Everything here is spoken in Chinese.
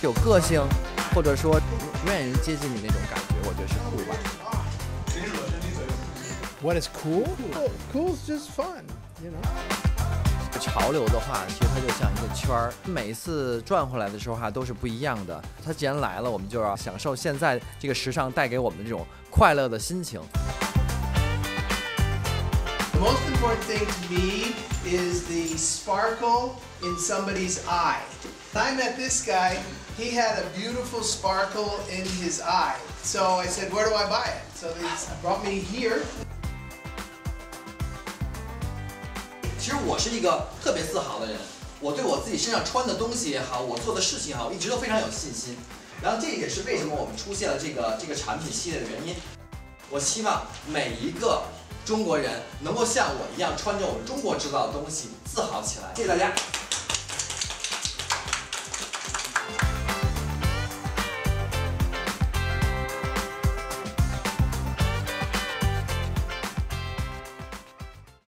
个性，或者说愿意接近你那种感觉，我觉得是酷吧。What is cool? Cool is just fun, you know. 潮流的话，其实它就像一个圈儿，每一次转回来的时候哈都是不一样的。它既然来了，我们就要享受现在这个时尚带给我们的这种快乐的心情。The most important thing to me is the sparkle in somebody's eye. I met this guy, he had a beautiful sparkle in his eye. So I said, Where do I buy it? So they brought me here. 其实我是一个特别自豪的人，我对我自己身上穿的东西也好，我做的事情也好，一直都非常有信心。然后这也是为什么我们出现了这个这个产品系列的原因。我希望每一个中国人能够像我一样穿着我们中国制造的东西自豪起来。谢谢大家。